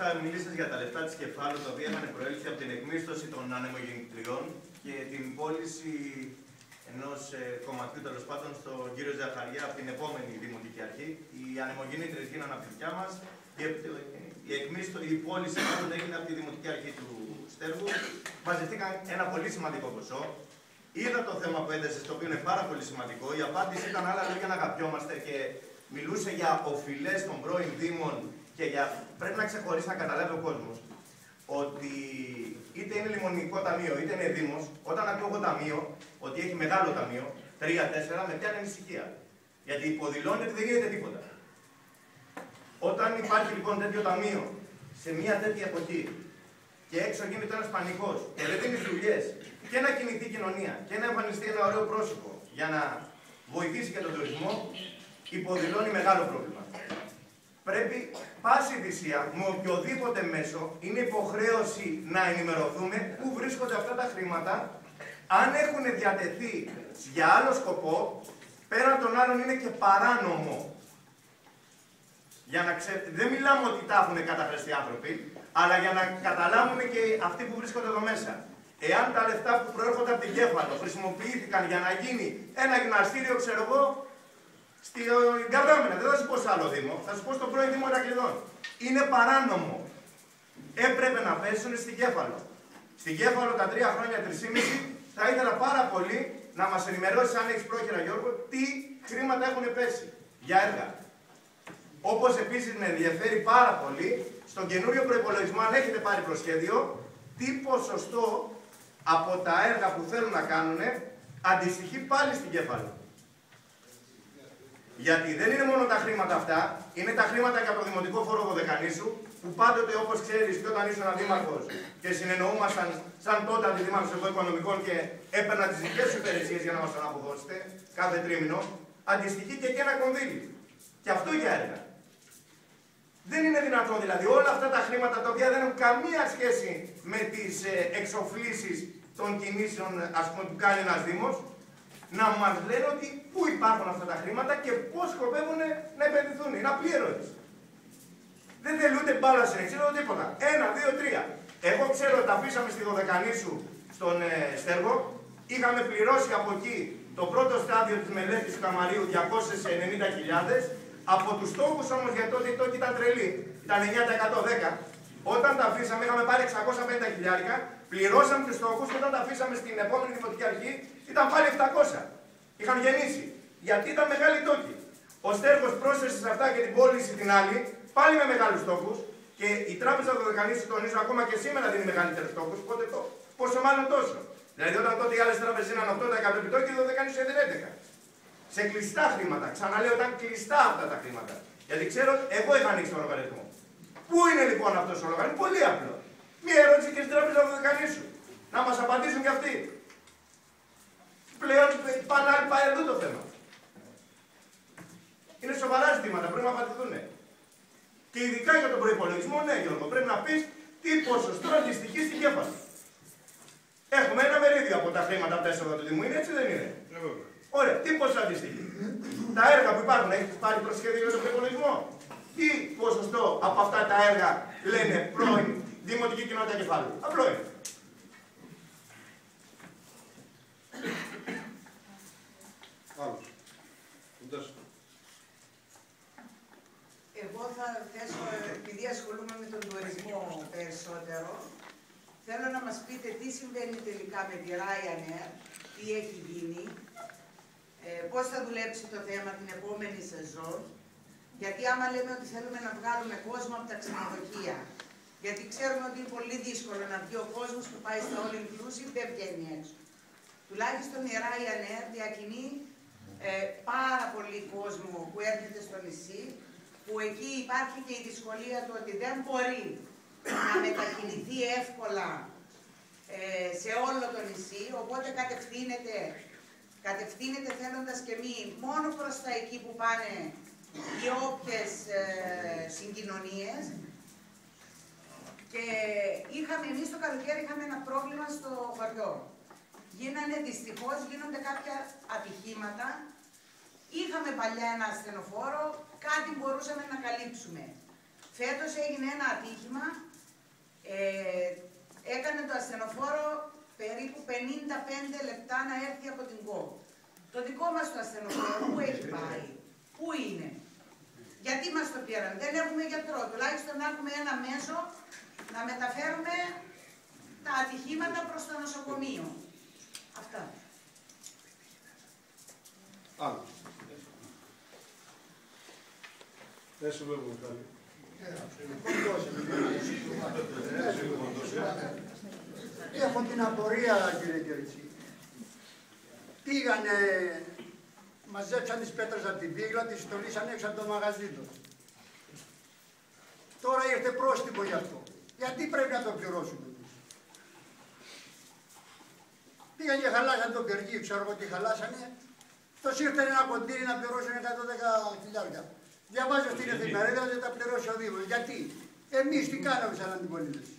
σωστά μιλήσατε για τα λεφτά της κεφάλου, τα οποία είχαν προέλθει από την εκμίσθωση των ανεμογεννητριών και την πώληση ενός ε, κομματιού τέλος πάντων στον κύριο Ζαχαριά από την επόμενη δημοτική αρχή. Οι ανεμογεννήτριες γίνανε από τη δικιά μας. Η, η, η πώληση μάλλον έγινε από τη δημοτική αρχή του Στέργου. Μαζευτήκαν ένα πολύ σημαντικό ποσό. Είδα το θέμα που έδεσε, το οποίο είναι πάρα πολύ σημαντικό. Η απάντηση ήταν άλλα λόγια να αγαπιόμαστε και μιλούσε για οφειλές των πρώην Δήμων και για... πρέπει να ξεχωρίσει να καταλάβει ο κόσμος ότι είτε είναι λιμονικό ταμείο είτε είναι Δήμος, όταν ακούω εγώ ταμείο, ότι έχει μεγάλο ταμείο, 3-4, με πιάνει ανησυχία. Γιατί υποδηλώνει ότι δεν γίνεται τίποτα. Όταν υπάρχει λοιπόν τέτοιο ταμείο σε μια τέτοια εποχή και έξω γίνεται ένας πανικός και δεν δίνεις δουλειές και να κινηθεί η κοινωνία και να εμφανιστεί ένα ωραίο πρόσωπο για να βοηθήσει και τον τουρισμό, υποδηλώνει μεγάλο πρόβλημα. Πρέπει πάση θυσία, με οποιοδήποτε μέσο, είναι υποχρέωση να ενημερωθούμε πού βρίσκονται αυτά τα χρήματα, αν έχουν διατεθεί για άλλο σκοπό, πέραν των άλλων είναι και παράνομο. Για να ξε... Δεν μιλάμε ότι τα έχουν καταχρεστεί άνθρωποι, αλλά για να καταλάβουν και αυτοί που βρίσκονται εδώ μέσα. Εάν τα λεφτά που προέρχονται από την κέφαλο χρησιμοποιήθηκαν για να γίνει ένα γυμναστήριο, ξέρω εγώ, στην Καβράμενα, δεν θα σα πω σε άλλο Δήμο, θα σα πω στον πρώην Δήμο Ερακλειδών. Είναι παράνομο. Έπρεπε να πέσουν στην Κέφαλο. Στην Κέφαλο τα τρία χρόνια, τρισήμιση, θα ήθελα πάρα πολύ να μας ενημερώσεις, αν έχεις πρόχειρα Γιώργο, τι χρήματα έχουν πέσει για έργα. Όπως επίσης με ενδιαφέρει πάρα πολύ, στον καινούριο προπολογισμό, αν έχετε πάρει προσχέδιο, τι ποσοστό από τα έργα που θέλουν να κάνουν αντιστοιχεί πάλι στην Κέφαλο. Γιατί δεν είναι μόνο τα χρήματα αυτά, είναι τα χρήματα και από το Δημοτικό Φόρο Δωδεκανήσου, που πάντοτε όπως ξέρεις και όταν ήσουν δήμαρχο και συνεννοούμασταν σαν τότε αντιδήμαρχος εγώ οικονομικών και έπαιρνα τις δικές σου υπηρεσίες για να μας τον αποδώσετε κάθε τρίμηνο, αντιστοιχεί και εκεί ένα κονδύλι. Και αυτό για έργα. Δεν είναι δυνατόν δηλαδή όλα αυτά τα χρήματα τα οποία δεν έχουν καμία σχέση με τις ε, εξοφλήσεις των κινήσεων ας πούμε, που κάνει ένας Δήμος, να μας λένε ότι πού υπάρχουν αυτά τα χρήματα και πώς σκοπεύουν να επενδυθούν. Είναι απλή ερώτηση. Δεν θέλει ούτε μπάλα συνεχίσει, ούτε τίποτα. Ένα, δύο, τρία. Εγώ ξέρω ότι τα αφήσαμε στη Δωδεκανήσου στον ε, Στέργο. Είχαμε πληρώσει από εκεί το πρώτο στάδιο της μελέτης του Καμαρίου 290.000. Από τους στόχους όμως για τότε οι τόκοι ήταν τρελοί. Ήταν 9% 10. Όταν τα αφήσαμε, είχαμε πάρει 650 χιλιάρικα, πληρώσαμε τους στόχους και όταν τα αφήσαμε στην επόμενη δημοτική αρχή, ήταν πάλι 700. Είχαν γεννήσει. Γιατί ήταν μεγάλη τόκη. Ο Στέργος πρόσθεσε σε αυτά και την πώληση την άλλη, πάλι με μεγάλους στόχους. Και η τράπεζα του Δεκανήσου, τονίζω, ακόμα και σήμερα δίνει μεγαλύτερους στόχους. Πότε το, πόσο μάλλον τόσο. Δηλαδή, όταν τότε οι άλλες τράπεζες είναι 8% επιτόκιο, το Δεκανήσου έδινε 11. Σε κλειστά χρήματα. Ξαναλέω, ήταν κλειστά αυτά τα χρήματα. Γιατί ξέρω, εγώ είχα ανοίξει τον λογαριασμό. Πού είναι λοιπόν αυτός ο λογαριασμός, πολύ απλό. Μία ερώτηση και στην τράπεζα του Δεκανήσου. Να μας απαντήσουν κι αυτοί. Πλέον πάνε άλλοι πάει εδώ το θέμα. Είναι σοβαρά ζητήματα, πρέπει να απαντηθούν. Και ειδικά για τον προπολογισμό, ναι, Γιώργο, πρέπει να πεις τι ποσοστό αντιστοιχεί στην κέφαλη. Έχουμε ένα μερίδιο από τα χρήματα από τα έσοδα του Δήμου, είναι έτσι δεν είναι; Ναι, Ωραία, τι ποσοστό αντιστοιχεί; τα έργα που υπάρχουν, έχεις πάρει προσχέδιο για τον προπολογισμό. Τι ποσοστό από αυτά τα έργα λένε πρώην Δημοτική Κοινότητα Κεφάλου. Απλό είναι. Εγώ θα θέσω, επειδή ασχολούμαι με τον τουρισμό περισσότερο, θέλω να μας πείτε τι συμβαίνει τελικά με τη Ryanair, τι έχει γίνει, ε, πώς θα δουλέψει το θέμα την επόμενη σεζόν, γιατί άμα λέμε ότι θέλουμε να βγάλουμε κόσμο από τα ξενοδοχεία, γιατί ξέρουμε ότι είναι πολύ δύσκολο να βγει ο κόσμος που πάει στα all inclusive, δεν βγαίνει έξω. Τουλάχιστον η Ryanair διακινεί ε, πάρα πολύ κόσμο που έρχεται στο νησί, που εκεί υπάρχει και η δυσκολία του ότι δεν μπορεί να μετακινηθεί εύκολα ε, σε όλο το νησί, οπότε κατευθύνεται, κατευθύνεται θέλοντας και μη μόνο προς τα εκεί που πάνε οι όποιες ε, συγκοινωνίες και είχαμε, εμείς το καλοκαίρι είχαμε ένα πρόβλημα στο χωριό. Γίνανε δυστυχώς, γίνονται κάποια ατυχήματα. Είχαμε παλιά ένα ασθενοφόρο, κάτι μπορούσαμε να καλύψουμε. Φέτος έγινε ένα ατύχημα, ε, έκανε το ασθενοφόρο περίπου 55 λεπτά να έρθει από την ΚΟ. Το δικό μας το ασθενοφόρο πού έχει πάει, πού είναι. Γιατί μας το πήραν, δεν έχουμε γιατρό, τουλάχιστον να έχουμε ένα μέσο να μεταφέρουμε τα ατυχήματα προς το νοσοκομείο. Αυτά. Άλλο. Δεν σου βλέπω κάτι. Έχω την απορία κύριε Κερτσί. Πήγανε, μαζέψαν τις πέτρες από την πίγλα, τις στολίσαν έξω από το μαγαζί τους. Τώρα ήρθε πρόστιμο γι' αυτό. Γιατί πρέπει να το πληρώσουμε εμείς; Πήγαν και χαλάσαν το κερκί, ξέρω εγώ τι χαλάσανε. Τους ήρθε ένα κοντήρι να πληρώσουν 110 χιλιάρια. Διαβάζω στην εφημερίδα ότι τα πληρώσει ο Δήμος. Γιατί; Εμείς τι κάναμε σαν αντιπολίτευση.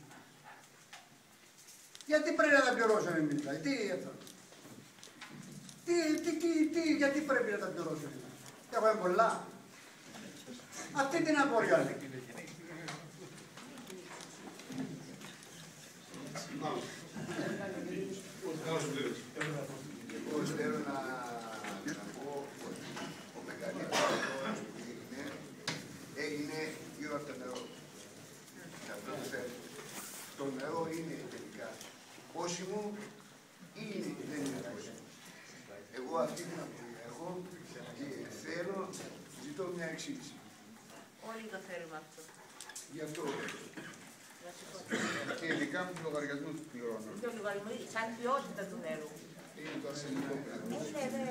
Γιατί πρέπει να τα πληρώσουμε εμείς, δηλαδή; Τι αυτό. Τι, τι, τι, τι, γιατί πρέπει να τα πληρώσουμε. Έχουμε πολλά. Αυτή την απορία λέει. Εγώ θέλω να, να πω ότι ο μεγαλύτερος χώρος που έγινε, έγινε γύρω από το νερό. Σε αυτό το θέμα. Το νερό είναι τελικά πόσιμο ή είναι, δεν είναι πόσιμο. Εγώ αυτή την απορία έχω και θέλω, ζητώ μια εξήγηση. Όλοι το θέλουμε αυτό. Γι' αυτό Βασικό. Και ειδικά με τους λογαριασμούς που πληρώνω. Και ο λογαριασμό, σαν ποιότητα του νερού. είναι το αρσενικό πράγμα. Είναι, δε.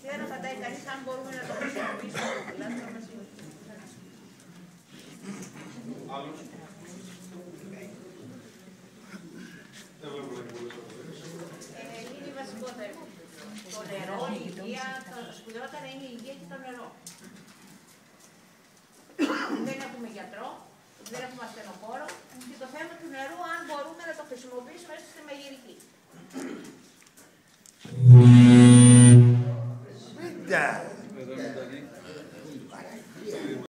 Και δεν απαντάει κανείς αν μπορούμε να το χρησιμοποιήσουμε. Δηλαδή, να μας Άλλος; Δεν βλέπω να έχει πολλές απορίες. Ε, είναι βασικότερο. Το νερό, η υγεία, σπουδαιότερα είναι η υγεία και το νερό. δεν έχουμε γιατρό, δεν έχουμε ασθενοφόρο και το θέμα του νερού αν μπορούμε να το χρησιμοποιήσουμε έστω στη μαγειρική. Yeah.